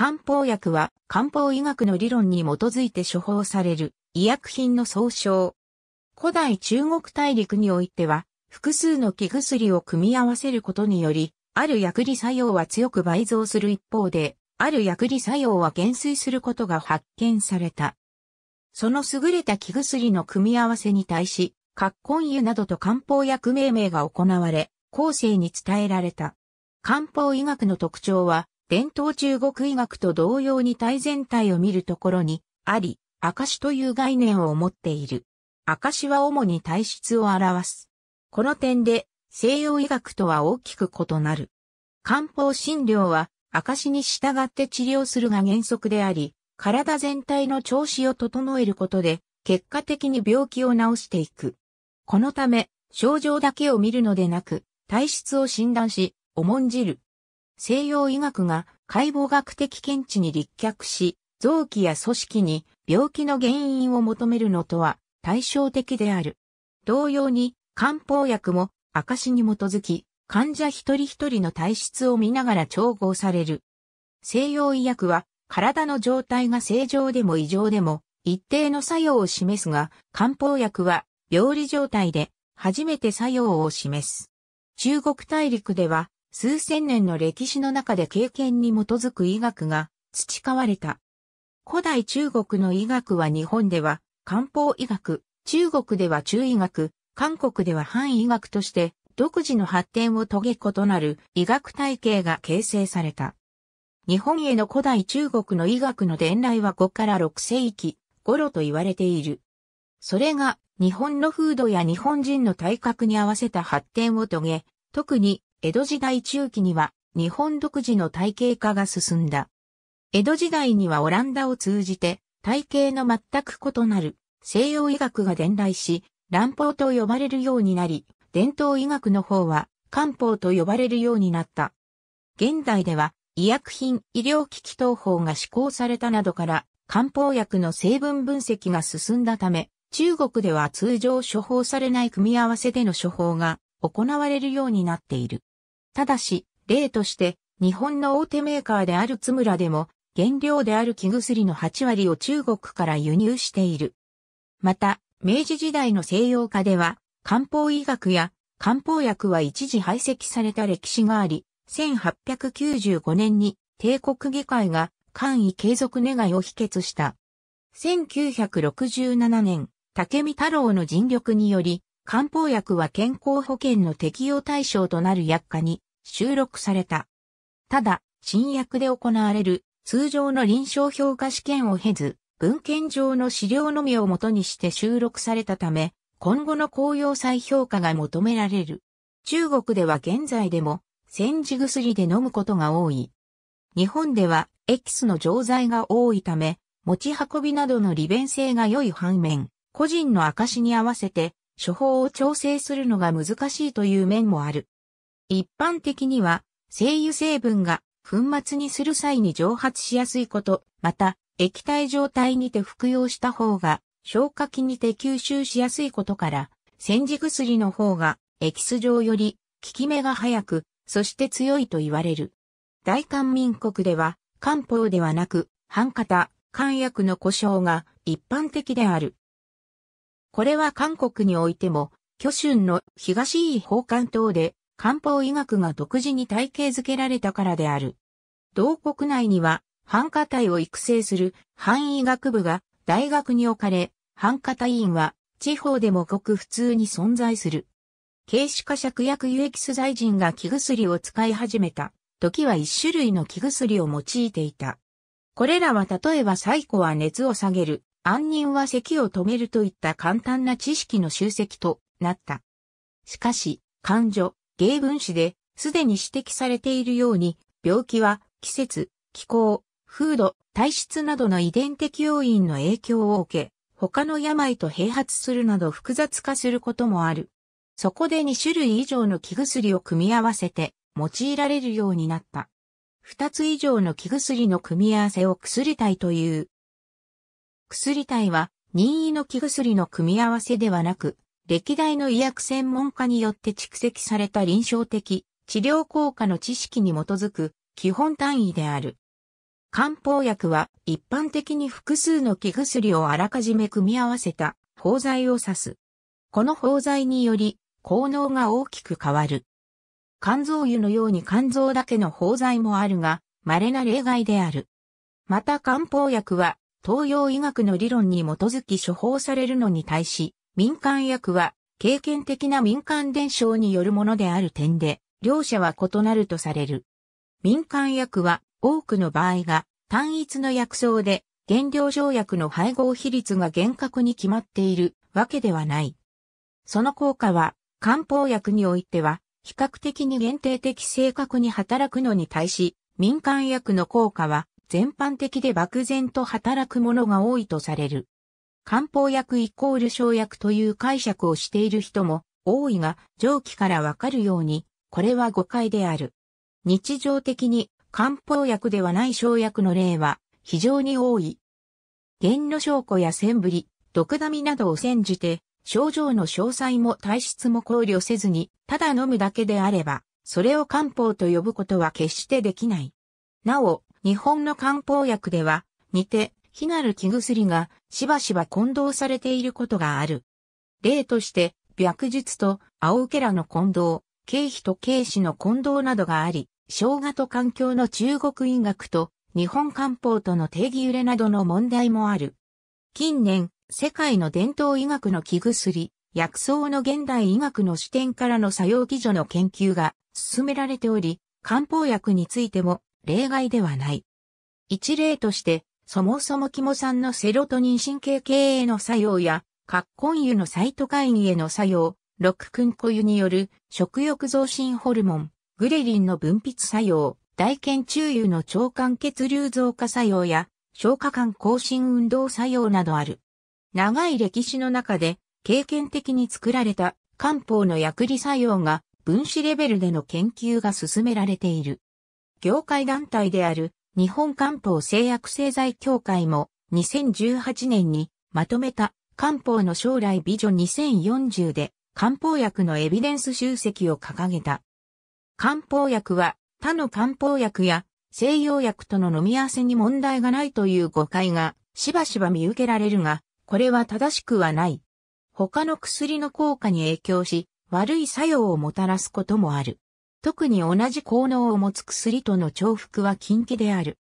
漢方薬は漢方医学の理論に基づいて処方される医薬品の総称。古代中国大陸においては、複数の気薬を組み合わせることにより、ある薬理作用は強く倍増する一方で、ある薬理作用は減衰することが発見された。その優れた気薬の組み合わせに対し、葛根湯などと漢方薬命名が行われ、後世に伝えられた。漢方医学の特徴は、伝統中国医学と同様に体全体を見るところにあり、証という概念を持っている。証は主に体質を表す。この点で西洋医学とは大きく異なる。漢方診療は証に従って治療するが原則であり、体全体の調子を整えることで結果的に病気を治していく。このため症状だけを見るのでなく体質を診断し重んじる。西洋医学が解剖学的見地に立脚し、臓器や組織に病気の原因を求めるのとは対照的である。同様に漢方薬も証に基づき患者一人一人の体質を見ながら調合される。西洋医薬は体の状態が正常でも異常でも一定の作用を示すが漢方薬は病理状態で初めて作用を示す。中国大陸では数千年の歴史の中で経験に基づく医学が培われた。古代中国の医学は日本では漢方医学、中国では中医学、韓国では範医学として独自の発展を遂げ異なる医学体系が形成された。日本への古代中国の医学の伝来は5から6世紀頃と言われている。それが日本の風土や日本人の体格に合わせた発展を遂げ、特に江戸時代中期には日本独自の体系化が進んだ。江戸時代にはオランダを通じて体系の全く異なる西洋医学が伝来し、乱法と呼ばれるようになり、伝統医学の方は漢方と呼ばれるようになった。現代では医薬品医療機器等法が施行されたなどから漢方薬の成分分析が進んだため、中国では通常処方されない組み合わせでの処方が行われるようになっている。ただし、例として、日本の大手メーカーである津村でも、原料である木薬の8割を中国から輸入している。また、明治時代の西洋化では、漢方医学や漢方薬は一時排斥された歴史があり、1895年に帝国議会が簡易継続願いを否決した。1967年、竹見太郎の尽力により、漢方薬は健康保険の適用対象となる薬価に収録された。ただ、新薬で行われる通常の臨床評価試験を経ず、文献上の資料のみをもとにして収録されたため、今後の公用再評価が求められる。中国では現在でも、煎じ薬で飲むことが多い。日本ではエキスの錠剤が多いため、持ち運びなどの利便性が良い反面、個人の証に合わせて処方を調整するのが難しいという面もある。一般的には、精油成分が粉末にする際に蒸発しやすいこと、また、液体状態にて服用した方が、消化器にて吸収しやすいことから、煎じ薬の方が、エキス状より、効き目が早く、そして強いと言われる。大韓民国では、漢方ではなく、半型、漢薬の故障が一般的である。これは韓国においても、巨春の東位法官等で漢方医学が独自に体系づけられたからである。同国内には、繁華体を育成する範医学部が大学に置かれ、繁華体院は地方でもごく普通に存在する。軽視化芍薬輸液素剤人が気薬を使い始めた時は一種類の気薬を用いていた。これらは例えば最古は熱を下げる、安人は咳を止めるといった簡単な知識の集積となった。しかし、感情、芸分子で、すでに指摘されているように、病気は季節、気候、風土、体質などの遺伝的要因の影響を受け、他の病と併発するなど複雑化することもある。そこで2種類以上の気薬を組み合わせて用いられるようになった。2つ以上の気薬の組み合わせを薬体という。薬体は任意の気薬の組み合わせではなく、歴代の医薬専門家によって蓄積された臨床的治療効果の知識に基づく基本単位である。漢方薬は一般的に複数の気薬をあらかじめ組み合わせた包剤を指す。この包剤により効能が大きく変わる。肝臓油のように肝臓だけの包剤もあるが、稀な例外である。また漢方薬は東洋医学の理論に基づき処方されるのに対し、民間薬は経験的な民間伝承によるものである点で、両者は異なるとされる。民間薬は多くの場合が単一の薬草で原料条約の配合比率が厳格に決まっているわけではない。その効果は漢方薬においては比較的に限定的正確に働くのに対し民間薬の効果は全般的で漠然と働くものが多いとされる。漢方薬イコール生薬という解釈をしている人も多いが上記からわかるようにこれは誤解である。日常的に漢方薬ではない生薬の例は非常に多い。原の証拠や線振り、毒ダミなどを煎じて、症状の詳細も体質も考慮せずに、ただ飲むだけであれば、それを漢方と呼ぶことは決してできない。なお、日本の漢方薬では、似て、非なる気薬がしばしば混同されていることがある。例として、白術と青受らの混同、経費と経費の混同などがあり、生姜と環境の中国医学と日本漢方との定義揺れなどの問題もある。近年、世界の伝統医学の気薬、薬草の現代医学の視点からの作用基準の研究が進められており、漢方薬についても例外ではない。一例として、そもそも肝酸のセロトニン神経系への作用や、葛根油のサイトカインへの作用、ロッククンコ油による食欲増進ホルモン、グレリンの分泌作用、大腱中油の腸管血流増加作用や、消化管更新運動作用などある。長い歴史の中で、経験的に作られた漢方の薬理作用が分子レベルでの研究が進められている。業界団体である日本漢方製薬製剤協会も2018年にまとめた漢方の将来ビジョン2040で漢方薬のエビデンス集積を掲げた。漢方薬は他の漢方薬や西洋薬との飲み合わせに問題がないという誤解がしばしば見受けられるが、これは正しくはない。他の薬の効果に影響し、悪い作用をもたらすこともある。特に同じ効能を持つ薬との重複は禁忌である。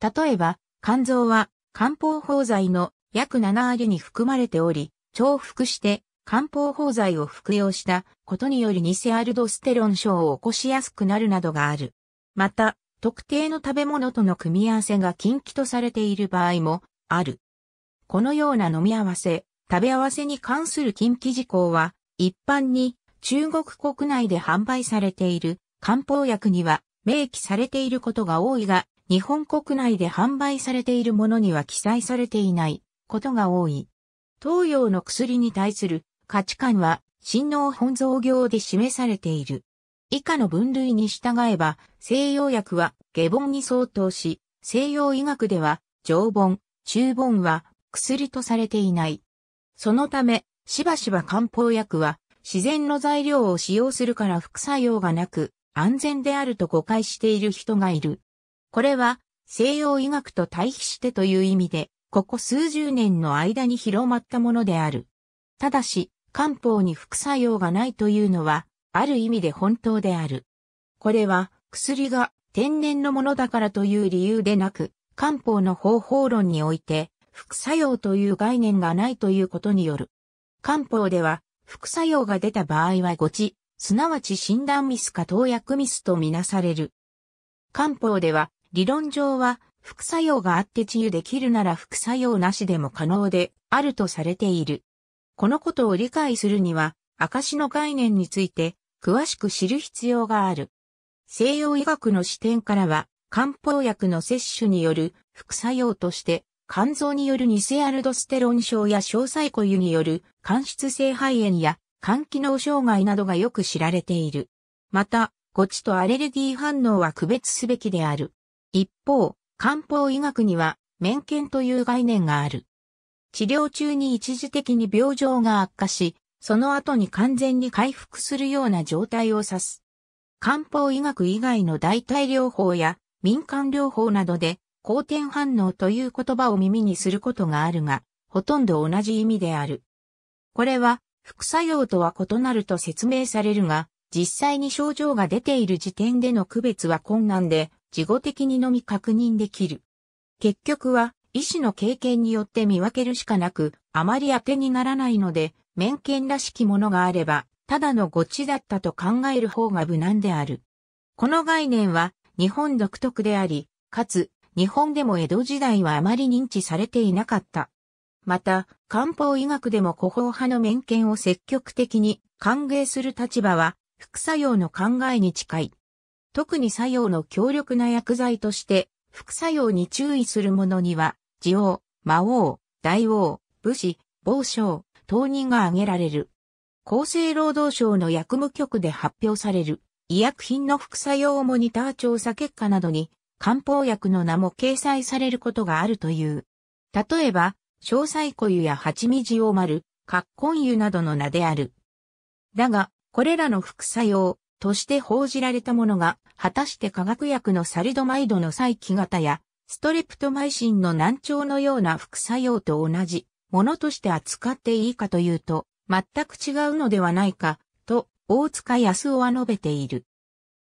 例えば、肝臓は漢方包剤の約7割に含まれており、重複して漢方包剤を服用したことにより偽アルドステロン症を起こしやすくなるなどがある。また、特定の食べ物との組み合わせが禁忌とされている場合もある。このような飲み合わせ、食べ合わせに関する禁忌事項は、一般に中国国内で販売されている漢方薬には明記されていることが多いが、日本国内で販売されているものには記載されていないことが多い。東洋の薬に対する価値観は、親王本草行で示されている。以下の分類に従えば、西洋薬は下本に相当し、西洋医学では上本、中本は薬とされていない。そのため、しばしば漢方薬は自然の材料を使用するから副作用がなく安全であると誤解している人がいる。これは西洋医学と対比してという意味で、ここ数十年の間に広まったものである。ただし、漢方に副作用がないというのは、ある意味で本当である。これは、薬が天然のものだからという理由でなく、漢方の方法論において、副作用という概念がないということによる。漢方では、副作用が出た場合は誤治、すなわち診断ミスか投薬ミスとみなされる。漢方では、理論上は、副作用があって治癒できるなら副作用なしでも可能であるとされている。このことを理解するには、証の概念について詳しく知る必要がある。西洋医学の視点からは、漢方薬の摂取による副作用として、肝臓による偽アルドステロン症や小細固油による間質性肺炎や肝機能障害などがよく知られている。また、ゴチとアレルギー反応は区別すべきである。一方、漢方医学には、免検という概念がある。治療中に一時的に病状が悪化し、その後に完全に回復するような状態を指す。漢方医学以外の代替療法や民間療法などで好転反応という言葉を耳にすることがあるが、ほとんど同じ意味である。これは、副作用とは異なると説明されるが、実際に症状が出ている時点での区別は困難で、事後的にのみ確認できる。結局は、医師の経験によって見分けるしかなく、あまり当てにならないので、面見らしきものがあれば、ただの誤知だったと考える方が無難である。この概念は、日本独特であり、かつ、日本でも江戸時代はあまり認知されていなかった。また、漢方医学でも古法派の面見を積極的に歓迎する立場は、副作用の考えに近い。特に作用の強力な薬剤として、副作用に注意するものには、地王、魔王、大王、武士、暴将、当人が挙げられる。厚生労働省の薬務局で発表される医薬品の副作用モニター調査結果などに漢方薬の名も掲載されることがあるという。例えば、詳細固油や蜂蜜を丸、葛根油などの名である。だが、これらの副作用として報じられたものが、果たして化学薬のサリドマイドの再起型や、ストレプトマイシンの難聴のような副作用と同じものとして扱っていいかというと、全く違うのではないか、と、大塚康夫は述べている。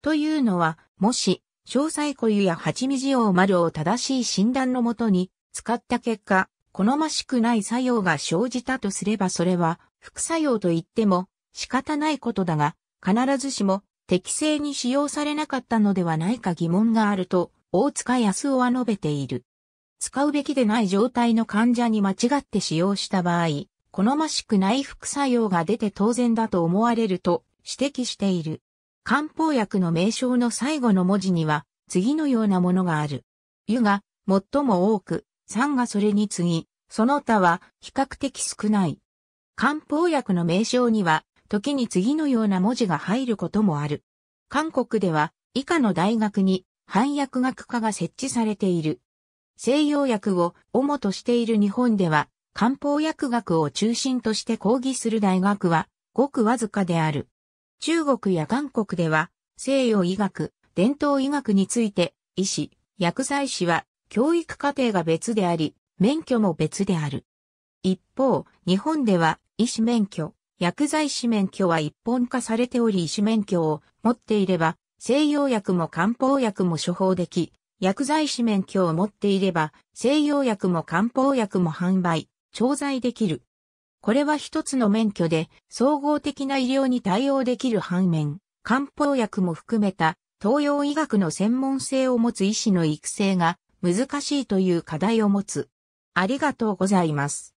というのは、もし、詳細固油や蜂蜜用丸を正しい診断のもとに使った結果、好ましくない作用が生じたとすればそれは副作用と言っても仕方ないことだが、必ずしも適正に使用されなかったのではないか疑問があると、大塚康夫は述べている。使うべきでない状態の患者に間違って使用した場合、好ましくない副作用が出て当然だと思われると指摘している。漢方薬の名称の最後の文字には次のようなものがある。湯が最も多く、酸がそれに次ぎ、その他は比較的少ない。漢方薬の名称には時に次のような文字が入ることもある。韓国では以下の大学に翻訳学科が設置されている。西洋薬を主としている日本では漢方薬学を中心として講義する大学はごくわずかである。中国や韓国では西洋医学、伝統医学について医師、薬剤師は教育課程が別であり、免許も別である。一方、日本では医師免許、薬剤師免許は一本化されており医師免許を持っていれば西洋薬も漢方薬も処方でき、薬剤師免許を持っていれば西洋薬も漢方薬も販売、調剤できる。これは一つの免許で総合的な医療に対応できる反面、漢方薬も含めた東洋医学の専門性を持つ医師の育成が難しいという課題を持つ。ありがとうございます。